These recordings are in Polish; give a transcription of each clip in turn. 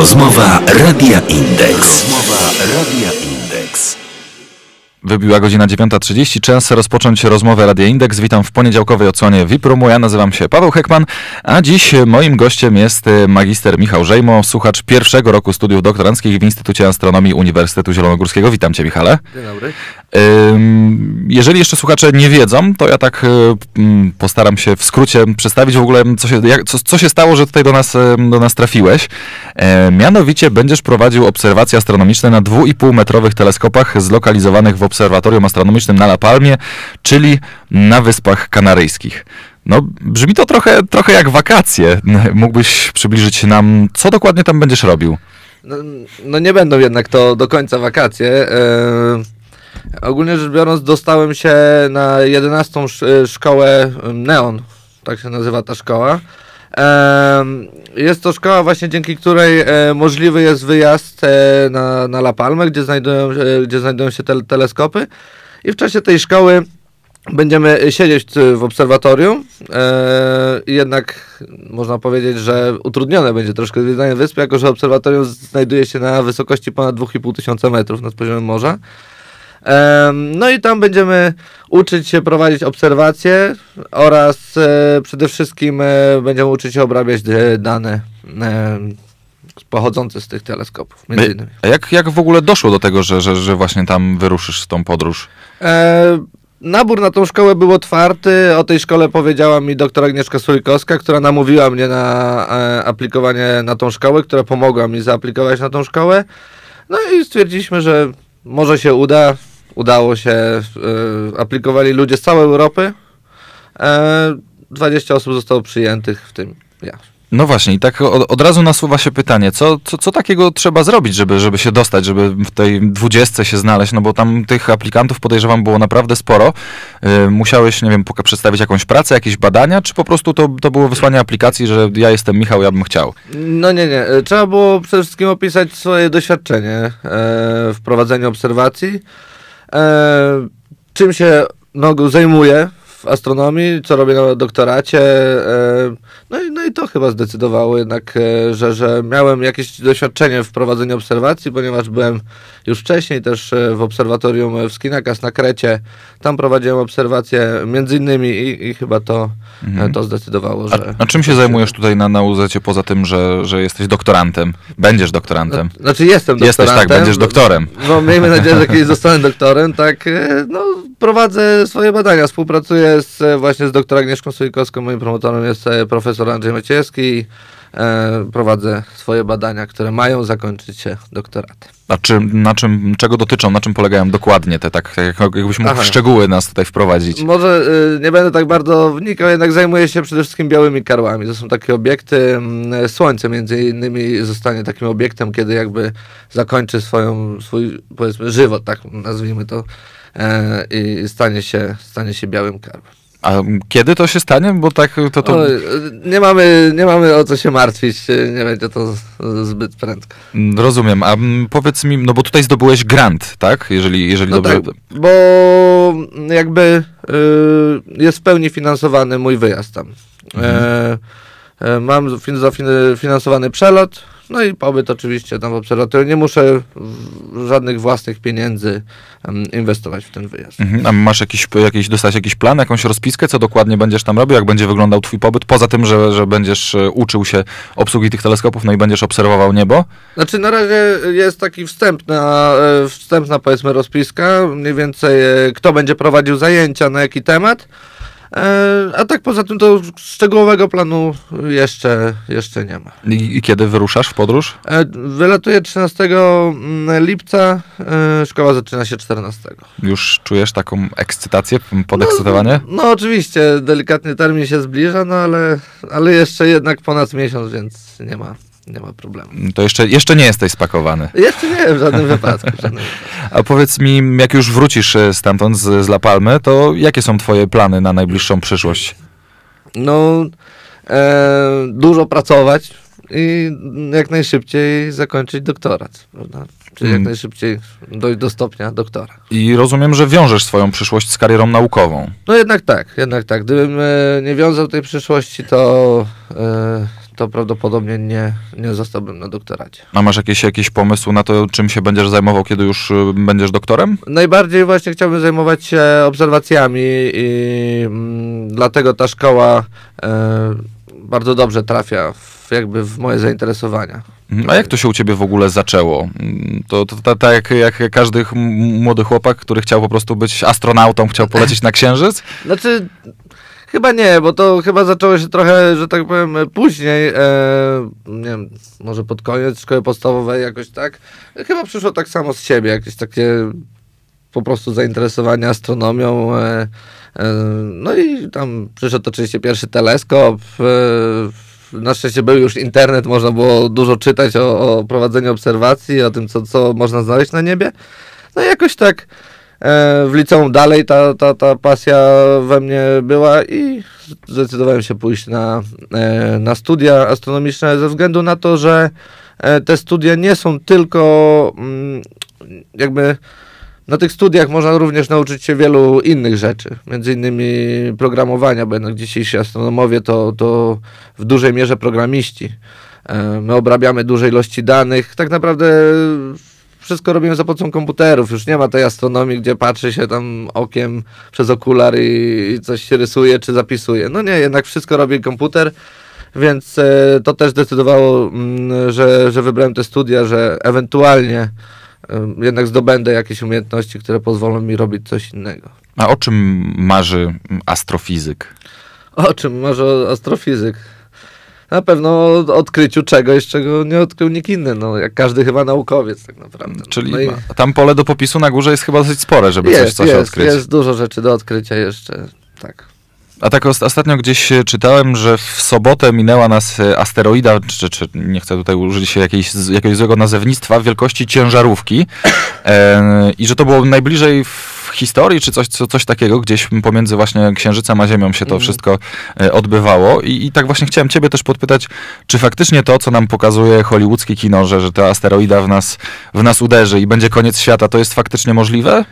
Rozmowa Radia Indeks. Rozmowa Radia Indeks. Wybiła godzina 9.30, czas rozpocząć rozmowę Radia Indeks. Witam w poniedziałkowej odsłonie VIP-Roomu. Ja nazywam się Paweł Hekman, a dziś moim gościem jest magister Michał Żejmo, słuchacz pierwszego roku studiów doktoranckich w Instytucie Astronomii Uniwersytetu Zielonogórskiego. Witam cię, Michale. Dzień dobry. Jeżeli jeszcze słuchacze nie wiedzą, to ja tak postaram się w skrócie przedstawić w ogóle, co się, jak, co, co się stało, że tutaj do nas, do nas trafiłeś. E, mianowicie będziesz prowadził obserwacje astronomiczne na 2,5 metrowych teleskopach zlokalizowanych w Obserwatorium Astronomicznym na La Palmie, czyli na Wyspach Kanaryjskich. No, brzmi to trochę, trochę jak wakacje. Mógłbyś przybliżyć nam, co dokładnie tam będziesz robił? No, no nie będą jednak to do końca wakacje. E, ogólnie rzecz biorąc, dostałem się na 11 szkołę Neon, tak się nazywa ta szkoła. E, jest to szkoła właśnie dzięki której e, możliwy jest wyjazd e, na, na La Palmę, gdzie znajdują, gdzie znajdują się te teleskopy i w czasie tej szkoły będziemy siedzieć w obserwatorium jednak można powiedzieć, że utrudnione będzie troszkę zwiedzanie wyspy, jako że obserwatorium znajduje się na wysokości ponad 2,5 tysiąca metrów nad poziomem morza. No i tam będziemy uczyć się prowadzić obserwacje oraz e, przede wszystkim e, będziemy uczyć się obrabiać dane pochodzące z tych teleskopów. Między innymi. A jak, jak w ogóle doszło do tego, że, że, że właśnie tam wyruszysz w tą podróż? E, nabór na tą szkołę był otwarty. O tej szkole powiedziała mi doktor Agnieszka Sulikowska, która namówiła mnie na e, aplikowanie na tą szkołę, która pomogła mi zaaplikować na tą szkołę. No i stwierdziliśmy, że może się uda udało się, e, aplikowali ludzie z całej Europy. 20 e, osób zostało przyjętych, w tym ja. No właśnie, i tak od, od, razu nasuwa się pytanie, co, co, co takiego trzeba zrobić, żeby, żeby się dostać, żeby w tej dwudziestce się znaleźć, no bo tam tych aplikantów podejrzewam było naprawdę sporo. Yy, musiałeś, nie wiem, przedstawić jakąś pracę, jakieś badania, czy po prostu to, to było wysłanie aplikacji, że ja jestem Michał, ja bym chciał? No nie, nie. Trzeba było przede wszystkim opisać swoje doświadczenie w prowadzeniu obserwacji czym się no, zajmuję w astronomii, co robię na doktoracie. E, no, i, no i to chyba zdecydowało jednak, e, że, że miałem jakieś doświadczenie w prowadzeniu obserwacji, ponieważ byłem już wcześniej też e, w obserwatorium w Skinakas na Krecie. Tam prowadziłem obserwacje między innymi i, i chyba to, mhm. to zdecydowało, że... A, a czym się zajmujesz tutaj na, na UZ poza tym, że, że jesteś doktorantem? Będziesz doktorantem? No, znaczy jestem doktorantem. Jesteś, tak, będziesz doktorem. No miejmy nadzieję, że kiedyś zostanę doktorem, tak. No prowadzę swoje badania, współpracuję z, właśnie z doktorem Agnieszką Sojkowską, moim promotorem jest profesor Andrzej Maciejski. E, prowadzę swoje badania, które mają zakończyć się doktoratem. A czy, na czym, czego dotyczą, na czym polegają dokładnie te, tak, jakbyś mógł Aha. szczegóły nas tutaj wprowadzić? Może y, nie będę tak bardzo wnikał, jednak zajmuję się przede wszystkim białymi karłami. To są takie obiekty, Słońce między innymi zostanie takim obiektem, kiedy jakby zakończy swoją, swój, powiedzmy, żywot, tak nazwijmy to, y, i stanie się, stanie się białym karłem. A kiedy to się stanie? Bo tak to... to... nie, mamy, nie mamy o co się martwić, nie będzie to zbyt prędko. Rozumiem, a powiedz mi, no bo tutaj zdobyłeś grant, tak? Jeżeli, jeżeli no dobrze... Tak, bo jakby y, jest w pełni finansowany mój wyjazd tam. Mhm. E, e, mam finansowany przelot, no i pobyt oczywiście tam w obserwatorium. Nie muszę żadnych własnych pieniędzy inwestować w ten wyjazd. Mhm. A masz jakiś, jakiś, dostać jakiś plan, jakąś rozpiskę, co dokładnie będziesz tam robił, jak będzie wyglądał twój pobyt, poza tym, że, że będziesz e, uczył się obsługi tych teleskopów, no i będziesz obserwował niebo? Znaczy na razie jest taki wstępna, e, wstępna powiedzmy rozpiska, mniej więcej e, kto będzie prowadził zajęcia, na jaki temat. E, a tak poza tym to szczegółowego planu jeszcze, jeszcze nie ma. I, kiedy wyruszasz w podróż? E, wylatuję 13 mm, lipca, e, szkoła zaczyna się 14. Już czujesz taką ekscytację, podekscytowanie? No, no oczywiście, delikatny termin się zbliża, no ale, ale jeszcze jednak ponad miesiąc, więc nie ma nie ma problemu. To jeszcze, jeszcze nie jesteś spakowany. Jeszcze nie, w żadnym wypadku. W żadnym wypadku. A powiedz mi, jak już wrócisz e, stamtąd z, z La Palmy, to jakie są twoje plany na najbliższą przyszłość? No, e, dużo pracować i jak najszybciej zakończyć doktorat, prawda? Czyli jak hmm. najszybciej dojść do stopnia doktora. I rozumiem, że wiążesz swoją przyszłość z karierą naukową. No jednak tak, jednak tak. Gdybym e, nie wiązał tej przyszłości, to, e, to prawdopodobnie nie, nie zostałbym na doktoracie. A masz jakieś, jakiś pomysł na to, czym się będziesz zajmował, kiedy już y, będziesz doktorem? Najbardziej właśnie chciałbym zajmować się obserwacjami i mm, dlatego ta szkoła e, bardzo dobrze trafia w, jakby w moje zainteresowania. Mhm. A jak to się u ciebie w ogóle zaczęło? To to tak ta, jak, jak każdy młody chłopak, który chciał po prostu być astronautą, chciał polecieć na Księżyc? Znaczy, chyba nie, bo to chyba zaczęło się trochę, że tak powiem, później, e, nie wiem, może pod koniec szkoły podstawowej jakoś tak. Chyba przyszło tak samo z siebie, jakieś takie po prostu zainteresowanie astronomią. E, e, no i tam przyszedł oczywiście pierwszy teleskop. E, na szczęście był już internet, można było dużo czytać o, o prowadzeniu obserwacji, o tym, co, co można znaleźć na niebie. No i jakoś tak w liceum dalej ta, ta, ta pasja we mnie była i zdecydowałem się pójść na, e, na studia astronomiczne ze względu na to, że e, te studia nie są tylko mm, jakby na tych studiach można również nauczyć się wielu innych rzeczy, między innymi programowania, bo jednak dzisiejsi astronomowie to, to w dużej mierze programiści. E, My obrabiamy duże ilości danych, tak naprawdę wszystko robimy za pomocą komputerów. Już nie ma tej astronomii, gdzie patrzy się tam okiem przez okular i, i coś się rysuje czy zapisuje. No nie, jednak wszystko robi komputer, więc e, to też decydowało, mm, że, że wybrałem te studia, że ewentualnie em, jednak zdobędę jakieś umiejętności, które pozwolą mi robić coś innego. A o czym marzy astrofizyk? O czym marzy astrofizyk? Na pewno o odkryciu czegoś, czego nie odkrył nikt inny, no jak każdy chyba naukowiec tak naprawdę. Czyli no i tam pole do popisu na górze jest chyba dosyć spore, żeby coś, jest, coś jest, odkryć. jest dużo rzeczy do odkrycia jeszcze, tak. A tak os- ostatnio gdzieś e, czytałem, że w sobotę minęła nas e, asteroida, czy, czy nie chcę tutaj użyć jakiejś, jakiegoś złego nazewnictwa, wielkości ciężarówki e, i że to było najbliżej w historii, czy coś, co, coś takiego, gdzieś pomiędzy właśnie Księżycem a Ziemią się to Mhm. wszystko e, odbywało I, i tak właśnie chciałem ciebie też podpytać, czy faktycznie to, co nam pokazuje hollywoodzkie kino, że, że ta asteroida w nas, w nas uderzy i będzie koniec świata, to jest faktycznie możliwe?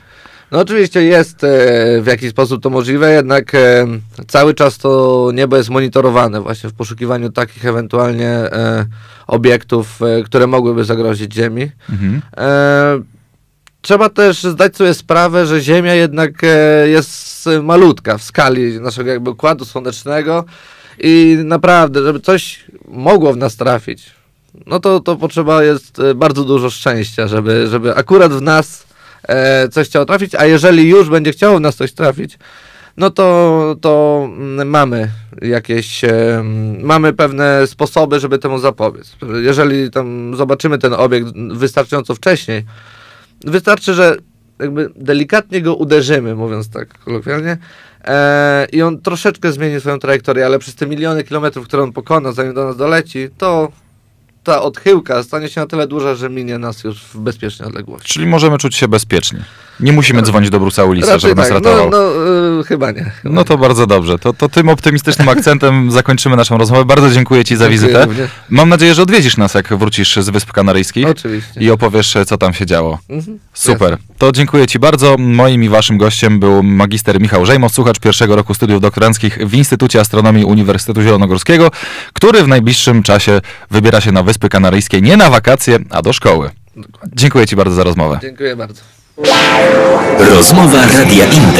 No oczywiście jest e, w jakiś sposób to możliwe, jednak e, cały czas to niebo jest monitorowane właśnie w poszukiwaniu takich ewentualnie obiektów, które mogłyby zagrozić Ziemi. Mhm. E, trzeba też zdać sobie sprawę, że Ziemia jednak e, jest malutka w skali naszego jakby układu słonecznego i naprawdę, żeby coś mogło w nas trafić, no to, to potrzeba jest e, bardzo dużo szczęścia, żeby, żeby akurat w nas e, coś chciało trafić, a jeżeli już będzie chciało w nas coś trafić, no to, to mm, mamy jakieś, mm, mamy pewne sposoby, żeby temu zapobiec. Jeżeli tam zobaczymy ten obiekt wystarczająco wcześniej, wystarczy, że jakby delikatnie go uderzymy, mówiąc tak kolokwialnie, e, i on troszeczkę zmieni swoją trajektorię, ale przez te miliony kilometrów, które on pokona, zanim do nas doleci, to ta odchyłka stanie się na tyle duża, że minie nas już w bezpiecznej odległości. Czyli możemy czuć się bezpiecznie. Nie musimy dzwonić do Bruce'a Willisa, Raczej żeby nas tak, ratował. no, no chyba nie. Chyba No to bardzo dobrze. To, to tym optymistycznym akcentem zakończymy naszą rozmowę. Bardzo dziękuję Ci za wizytę. Mam nadzieję, że odwiedzisz nas, jak wrócisz z Wysp Kanaryjskich nie. Oczywiście. i opowiesz, co tam się działo. Mhm. Super. Jasne. To dziękuję Ci bardzo. Moim i Waszym gościem był magister Michał Żejmow, słuchacz pierwszego roku studiów doktoranckich w Instytucie Astronomii Uniwersytetu Zielonogórskiego, który w najbliższym czasie wybiera się na Wyspy Kanaryjskie nie na wakacje, a do szkoły. Dziękuję Ci bardzo za rozmowę. Dziękuję bardzo. Rozmowa Radia Indeks.